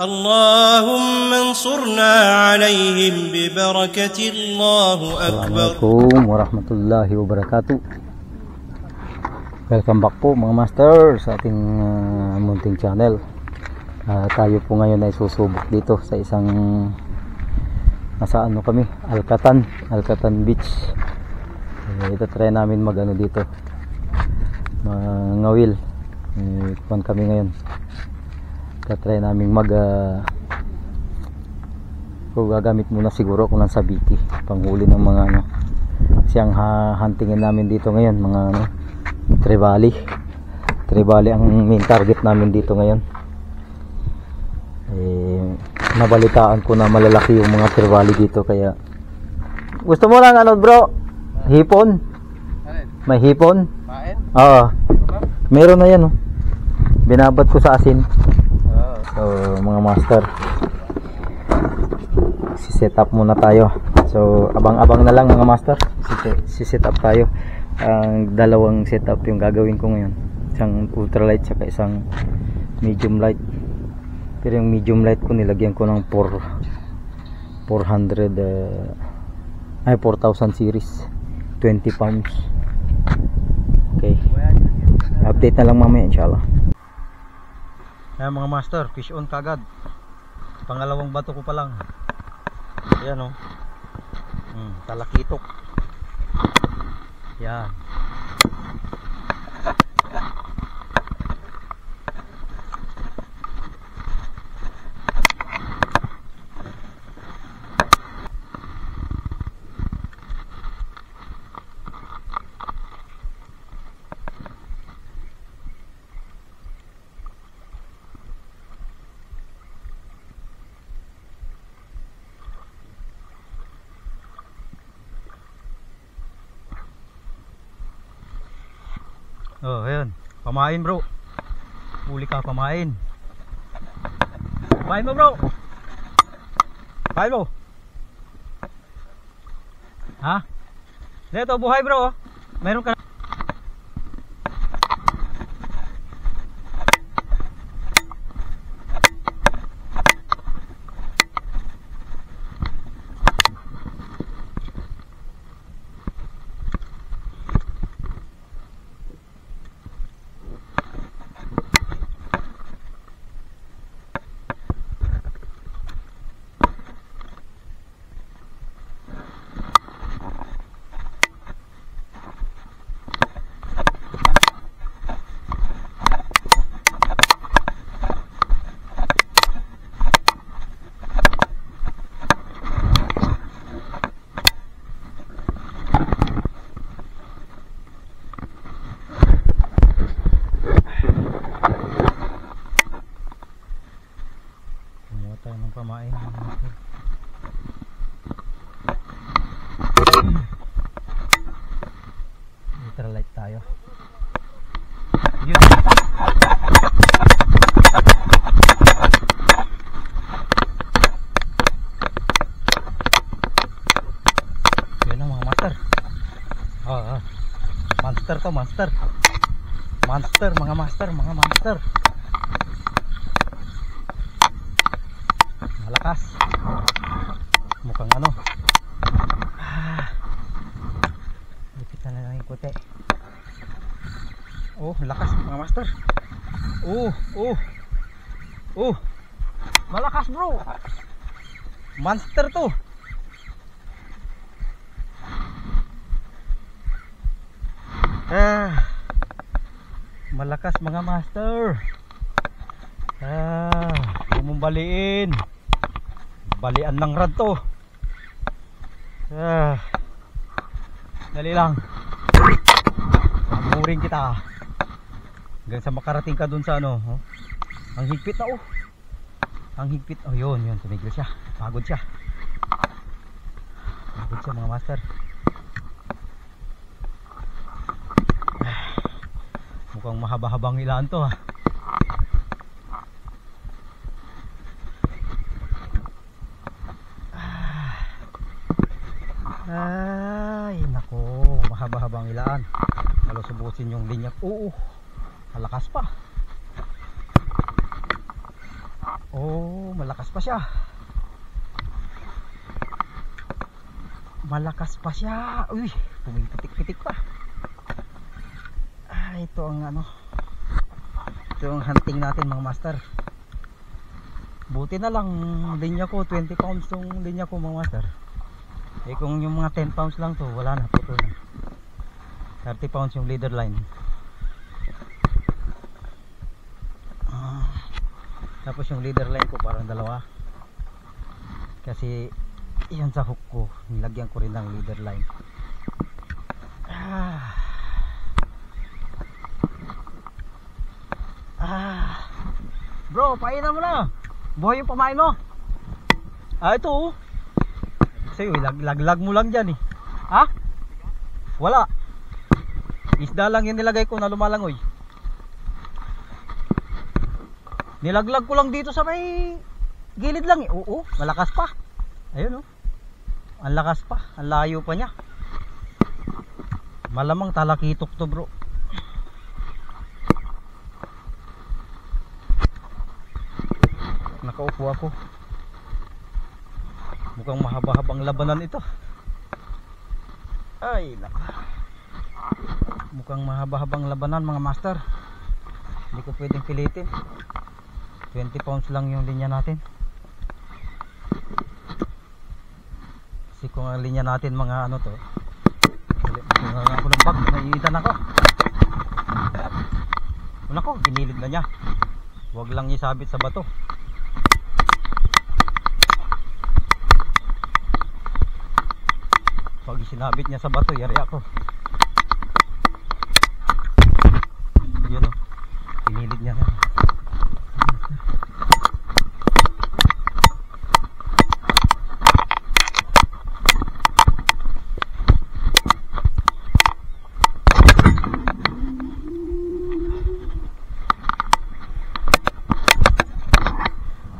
اللهم انصرنا عليهم ببركة الله أكبر Assalamualaikum warahmatullahi wabarakatuh Welcome back po mga master sa ating uh, munting channel Ah, Tayo po ngayon ay susubok dito sa isang nasa ano kami, Alcatan Alcatan Beach eh, Ito try namin mag ano dito Mangawil eh, Kuhan kami ngayon Ito try namin mag ko gagamit muna siguro kung lang sa BT panghuli ng mga ano. Siyang ha huntingin namin dito ngayon mga ano trevally. Trevally ang main target namin dito ngayon. Eh nabalitaan ko na malalaki yung mga trevally dito kaya gusto mo lang ano bro? Hipon? May hipon? Oo. Meron na yan oh. Binabad ko sa asin. So, mga master. Si-set up muna tayo. So, abang-abang na lang mga master. Si-set up tayo. Ang dalawang setup yung gagawin ko ngayon. Isang ultralight saka isang medium light. Pero yung medium light ko nilagyan ko ng 4 400 uh, ay 4000 series 20 pounds okay update na lang mamaya inshallah Ayan mga master, fish on kagad. Pangalawang bato ko pa lang. Ayan oh. Hmm, talakitok. Yan. Oh, ayun. Pamain, bro. Huli ka, pamain. Pamain mo, bro. Pamain mo. Ha? Dito, buhay, bro. oh. Meron ka. Monster to, monster. Monster, mga master, mga monster. Ah. Malakas mga master. Ah bumumbaliin balian ng rad to. Ah, dali lang. Amuring kita hanggang sa makarating ka dun sa ano oh. ang higpit na oh. Ang higpit. Oh yun yun. Tumigil siya. Pagod siya. Pagod siya mga master mukhang mahaba-habang ilaan to ha Ay, nako, mahaba-habang ilaan. Lalo subusin yung linyak. Oo, malakas pa. Oh, malakas pa siya. Malakas pa siya. Uy, pumipitik-pitik pa. Ito ang ano. Ito ang hunting natin mga master. Buti na lang linya ko 20 pounds tong linya ko mga master. Eh kung yung mga 10 pounds lang to, wala na puto na. 30 pounds yung leader line. Ah, tapos yung leader line ko parang dalawa. Kasi yan sa hook ko, nilagyan ko rin ng leader line. Ah. Ah. Painan mo na. Buhay yung pamain mo. Ah, ito oh. Sa'yo, lag, laglag mo lang dyan eh. Ha? Wala. Isda lang yung nilagay ko na lumalangoy. Nilaglag ko lang dito sa may gilid lang eh. Oo, malakas pa. Ayun oh. Ang lakas pa. Ang layo pa niya. Malamang talakitok to bro. Nakaupo ako. Mukhang mahaba-habang labanan ito. Ay, naka. Mukhang mahaba-habang labanan mga master. Hindi ko pwedeng pilitin. 20 pounds lang yung linya natin. Kasi kung ang linya natin mga ano to. Kung ako ng bag, naiitan ako. Una ko, ginilid na niya. Huwag lang isabit sa bato. Pag sinabit niya sa bato, yari ako. Yun o. Pinilid niya na.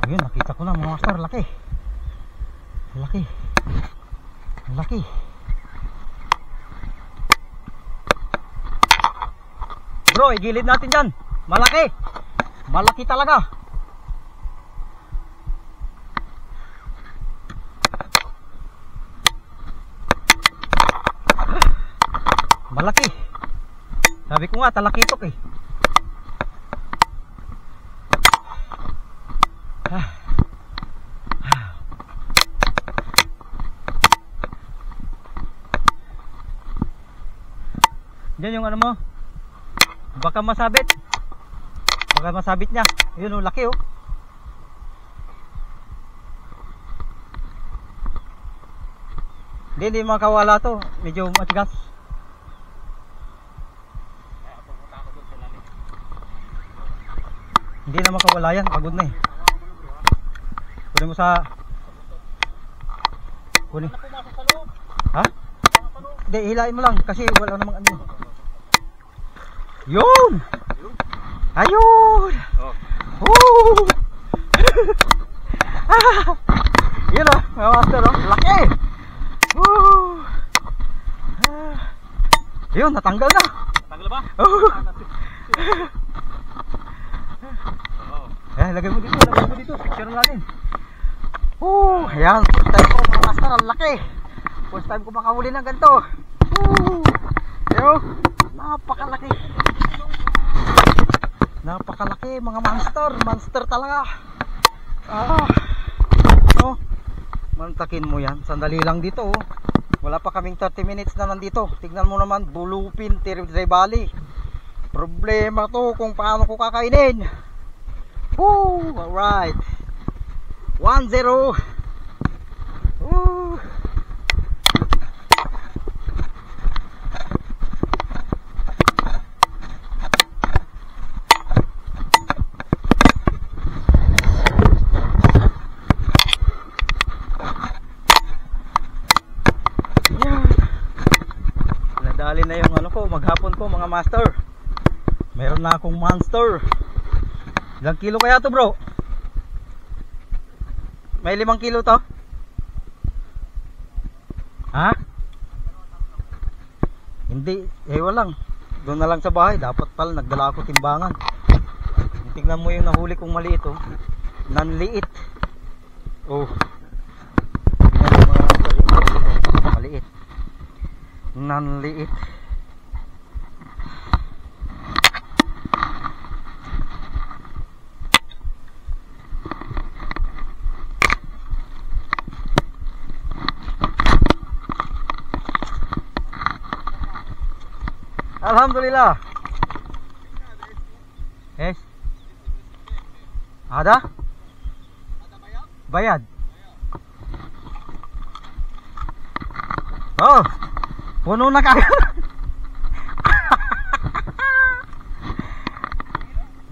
Ayun, nakita ko na mga master, laki. Laki. Laki. Bro, igilid natin dyan. Malaki. Malaki talaga. Malaki. Sabi ko nga, talakitok eh. Diyan yung ano mo. Baka masabit. Baka masabit niya. Yun oh, laki oh. Hindi, hindi makawala to. Medyo matigas. Hindi na makawala yan. Pagod na eh. Kunin mo sa... Kunin. Ha? Hindi, hilain mo lang. Kasi wala namang ano. Yun! Ayun! Woo! ah! Yun o, mga master o. Laki! Woo! Ah! Yun, natanggal na. Tanggal ba? Oh. Eh, lagay mo dito, lagay mo dito. Picture natin. Oh, ayan. First time ko mga master, ang laki. First time ko makahuli ng ganito. Woo! Yo, napakalaki. Napakalaki mga monster, monster talaga. Ah. Oh. Mantakin mo 'yan. Sandali lang dito oh. Wala pa kaming 30 minutes na nandito. Tignan mo naman, bulupin, Tiribray Valley. Problema to kung paano ko kakainin. Woo! Alright. 1-0. Woo! Yan. Nadali na yung ano ko, ko mga master. Meron na akong monster. Ilang kilo kaya to bro? May limang kilo to? Ha? Hindi, eh walang. Doon na lang sa bahay, dapat pala nagdala ako timbangan. Tingnan mo yung nahuli kong maliit oh. nanliit. Oh. Maliit. Nanliit. Alhamdulillah. Yes. Ada? Bayad. Oh. Puno na kayo.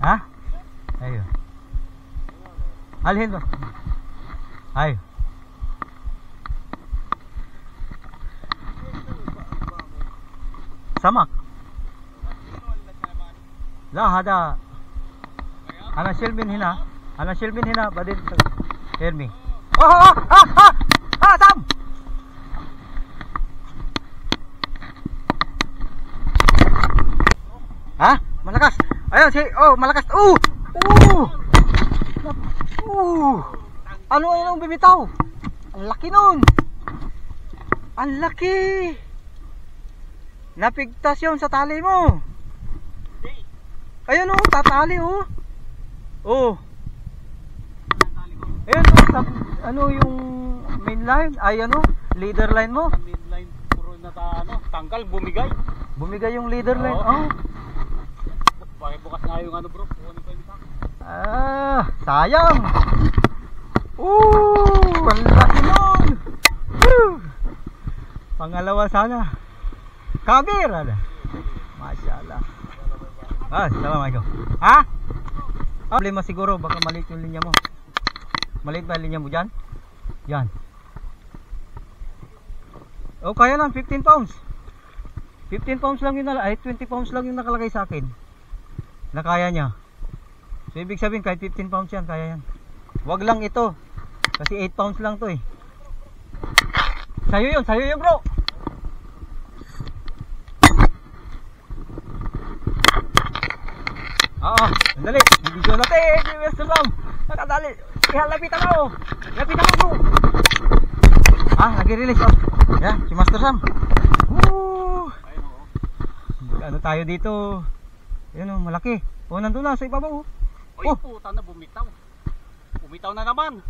ha? Ayo. Alhin ba? Ay. Samak. ना हादा ana silbin hina ana silbin hina but it hear me oh oh oh oh oh tam ha malakas ayun si oh malakas oh oh oh ano yung bibitaw ang laki nun. Ang laki napigtas yun sa tali mo. Ayun oh, tatali oh. Oh. Ayun oh, tap, ano yung main line? Ay ano, leader line mo. midline puro na ta, ano, tanggal, bumigay. Bumigay yung leader line. Oo. Oh. Bakit bukas nga yung ano bro, kunin ko yung. Ah, sayang. Ooh, ang laki nun. Woo! Pangalawa sana. Kabir, ano? Masyaallah. Ah, Assalamualaikum. Ha? Ah, problema siguro, baka maliit yung linya mo. Maliit ba linya mo dyan? Yan. Oh, kaya lang, 15 pounds. 15 pounds lang nala- ay 20 pounds lang yung nakalagay sa akin. Na kaya niya. So ibig sabihin kahit 15 pounds yan, kaya yan. Wag lang ito. Kasi 8 pounds lang to eh. Sa'yo yun, sa'yo yun bro. Sandali. Video natin. Mr. Lam. Nakadali. Iha, lapitan mo. Lapitan mo bro. Ah, nag-release oh. Yan, si Master Sam. Woo! Ano tayo dito? Yan oh, malaki. Oh, nandun na sa ibabaw. oh. Uy, Oh. puta na, bumitaw. Bumitaw na naman.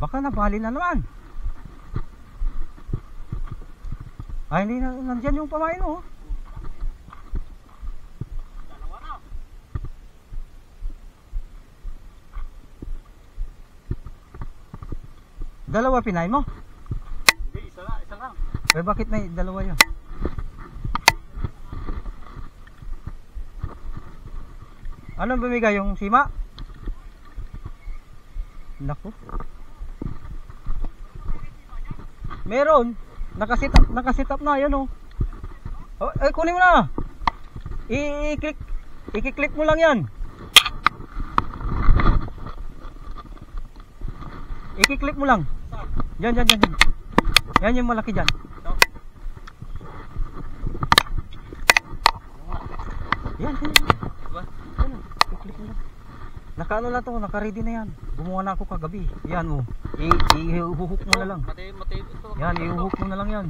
Baka nabali na naman. Ay, hindi na, nandyan yung pamain oh. Dalawa pinay mo. Hindi, isa na, isa lang. Eh, bakit may dalawa yun? Anong bumigay yung sima? Naku. Meron. Nakasit up, nakasit up na, yan oh. oh eh, kunin mo na. I-click, i-click mo lang yan. I-click mo lang. Saan? Yan, yan, yan. Yung malaki. Ito. Yan, yan. Diba? Yan, i-click mo lang. Nakaano na to, naka-ready na yan. Gumawa na ako kagabi. Yan oh. I- I-hook mo na lang. Mati, mati, ito. Yan, i-hook mo na lang yan.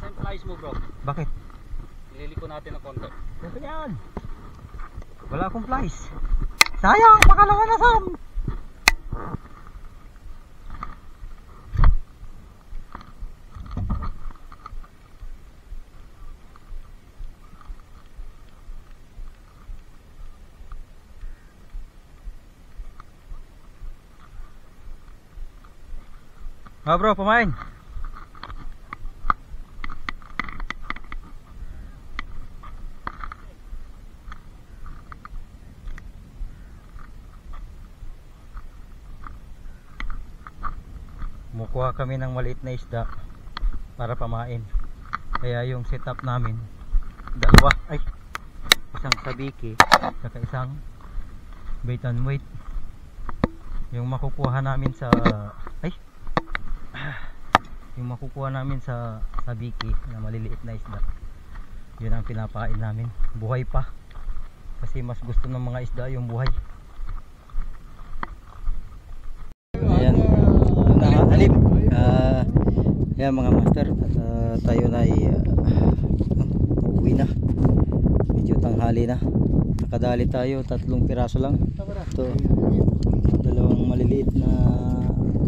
Saan flies mo bro? Bakit? Ililiko natin ng konti. Ito yan. Wala akong flies. Sayang, pakalawa na Sam. Ah bro, pamain. Kumukuha kami ng maliit na isda para pamain. Kaya yung setup namin dalawa ay isang sabiki saka isang bait and weight. Yung makukuha namin sa yung makukuha namin sa sa sabiki na maliliit na isda. Yun ang pinapakain namin. Buhay pa. Kasi mas gusto ng mga isda yung buhay. Ayan. Nakakalip uh, ah, ayan mga master. Uh, tayo na ay uh, uwi na. Medyo tanghali na. Nakadali tayo tatlong piraso lang. Ito dalawang maliliit na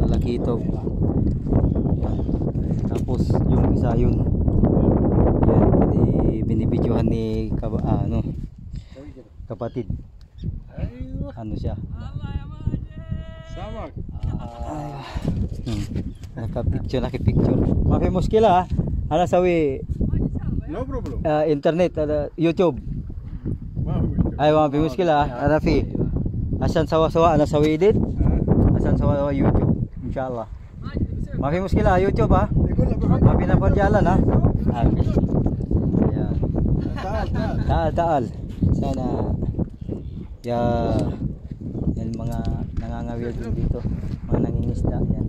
talakito tapos yung isa yun. Yan, bini, binibidyohan ni kaba, ah, ano, kapatid. Ano siya? Samak. Hmm. Naka-picture, naki-picture. Mafi muskila ha. Ana sawi No problem. ah, internet, ada YouTube. Ay mafi muskila ha. Ana fi. Asan sawa-sawa ana sawi edit. Asan sawa-sawa YouTube. Insyaallah. Mafi muskila ha, YouTube ha. Mapi na po jalan ha? Mapi. Ayan. Taal, taal. Ah, Sana. Yeah. Yan mga nangangawil din dito. Mga nangingisda. Yan.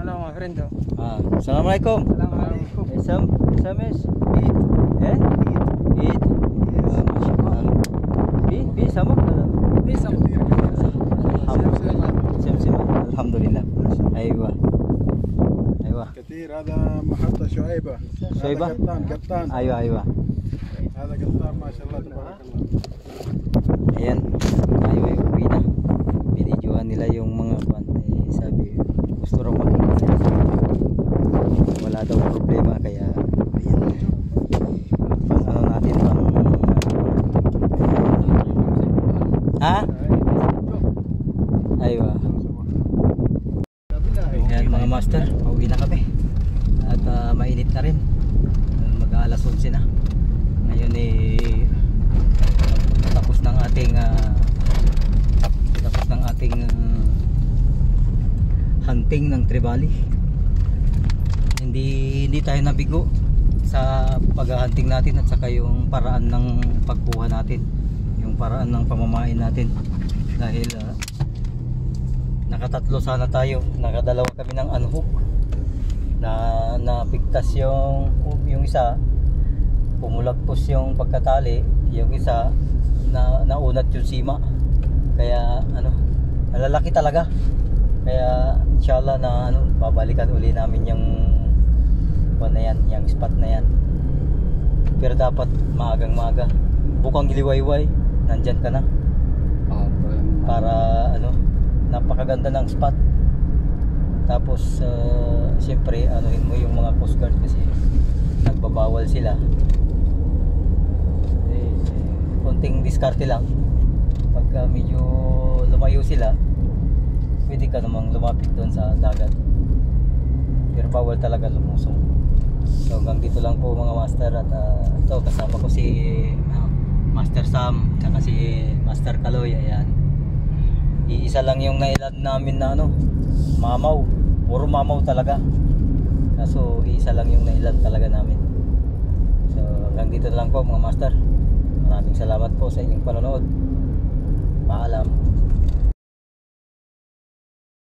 Hello mga friend. Oh. Ah, Assalamualaikum. Assalamualaikum. Esam, eh, esam is? Eat. Eh? Eat. Eat. Yes. Uh. Bi, bi sama? Bi sama. Alhamdulillah. Alhamdulillah. Aywa. Aywa. Kathir, محطة شعيبة شعيبة؟ هذا قطان قطان Aywa, aywa. هذا قطان ما شاء الله تبارك الله Ayan. Tayo ay uwi na. Binidyohan nila yung mga kwan. Eh, sabi, gusto raw makita sila. Wala daw problema kaya ayan. Pang ano natin pang Ha? Aywa. Ayan mga master, pauwi na kami. At ah, mainit na rin. Mag-aalas 11 na. Ngayon eh tapos ng ating ah, tapos ng ating ah, hunting ng tribali. Hindi hindi tayo nabigo sa paghahunting natin at saka yung paraan ng pagkuha natin, yung paraan ng pamamain natin. Dahil ah, nakatatlo sana tayo, nakadalawa kami ng unhook na napigtas yung yung isa pumulagpos yung pagkatali yung isa na naunat yung sima. Kaya ano malalaki talaga. Kaya inshallah na ano babalikan uli namin yung na yan yung spot na yan. Pero dapat maagang maaga. Bukang giliwayway nandyan ka na. Para ano napakaganda ng spot tapos uh, siyempre anuhin mo yung mga coast guard kasi nagbabawal sila. Eh, konting diskarte lang. Pagka medyo lumayo sila pwede ka namang lumapit doon sa dagat. Pero bawal talaga lumusong. So hanggang dito lang po mga master. At ah, ito kasama ko si ah, Master Sam tsaka si Master Kaloy. Ayan. Iisa lang yung nailad namin na ano mamaw puro mamaw talaga. Kaso iisa lang yung nailad talaga namin. So hanggang dito na lang po mga master. Maraming salamat po sa inyong panonood. Paalam